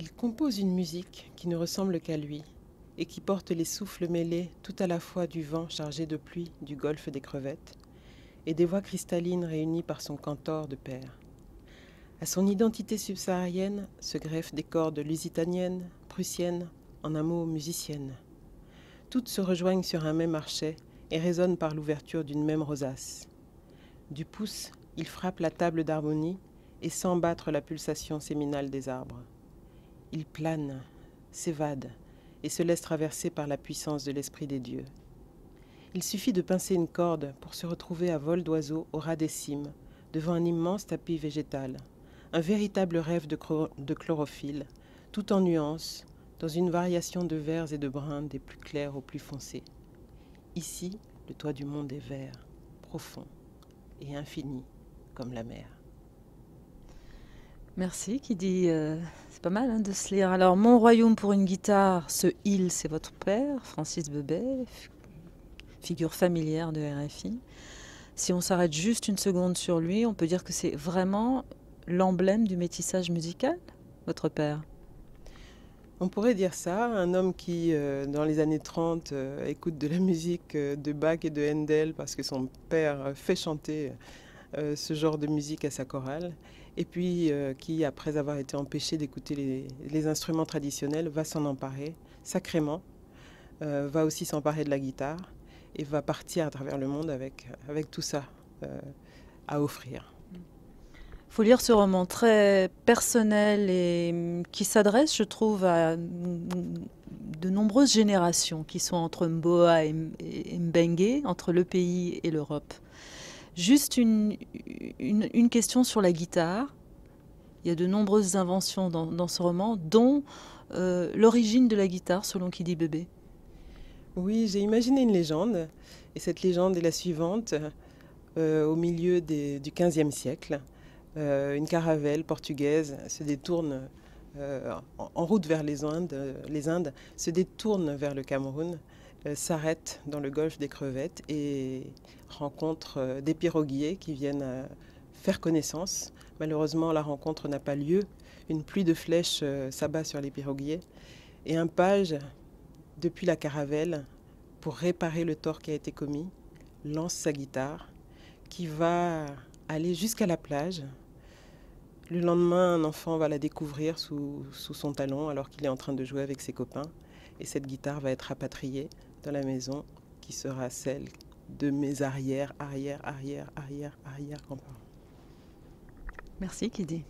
Il compose une musique qui ne ressemble qu'à lui et qui porte les souffles mêlés tout à la fois du vent chargé de pluie du golfe des crevettes et des voix cristallines réunies par son cantor de père. À son identité subsaharienne se greffent des cordes lusitaniennes, prussiennes, en un mot musiciennes. Toutes se rejoignent sur un même archet et résonnent par l'ouverture d'une même rosace. Du pouce, il frappe la table d'harmonie et sent battre la pulsation séminale des arbres. Il plane, s'évade et se laisse traverser par la puissance de l'Esprit des dieux. Il suffit de pincer une corde pour se retrouver à vol d'oiseau au ras des cimes, devant un immense tapis végétal, un véritable rêve de, de chlorophylle, tout en nuances, dans une variation de verts et de bruns des plus clairs aux plus foncés. Ici, le toit du monde est vert, profond et infini comme la mer. Merci, qui dit, euh, c'est pas mal hein, de se lire. Alors, Mon royaume pour une guitare, ce il, c'est votre père, Francis Bebet, figure familière de RFI. Si on s'arrête juste une seconde sur lui, on peut dire que c'est vraiment l'emblème du métissage musical, votre père on pourrait dire ça, un homme qui, euh, dans les années 30, euh, écoute de la musique de Bach et de Handel parce que son père fait chanter ce genre de musique à sa chorale, et puis qui, après avoir été empêché d'écouter les, instruments traditionnels, va s'en emparer sacrément, va aussi s'emparer de la guitare et va partir à travers le monde avec, avec tout ça à offrir. Faut lire ce roman très personnel et mm, qui s'adresse, je trouve, à de nombreuses générations qui sont entre Mboa et, Mbengue, entre le pays et l'Europe. Juste une, question sur la guitare. Il y a de nombreuses inventions dans, ce roman, dont euh, l'origine de la guitare, selon qui dit bébé. Oui, j'ai imaginé une légende, et cette légende est la suivante. Euh, au milieu du XVe siècle, euh, une caravelle portugaise se détourne en, route vers les Indes, les Indes, se détourne vers le Cameroun, s'arrête dans le golfe des crevettes et rencontre des piroguiers qui viennent faire connaissance. Malheureusement, la rencontre n'a pas lieu. Une pluie de flèches s'abat sur les piroguiers et un page, depuis la caravelle, pour réparer le tort qui a été commis, lance sa guitare qui va aller jusqu'à la plage. Le lendemain, un enfant va la découvrir sous, son talon alors qu'il est en train de jouer avec ses copains. Et cette guitare va être rapatriée dans la maison qui sera celle de mes arrières, arrière, arrière, arrière, arrière grands-parents. Merci, Kidi.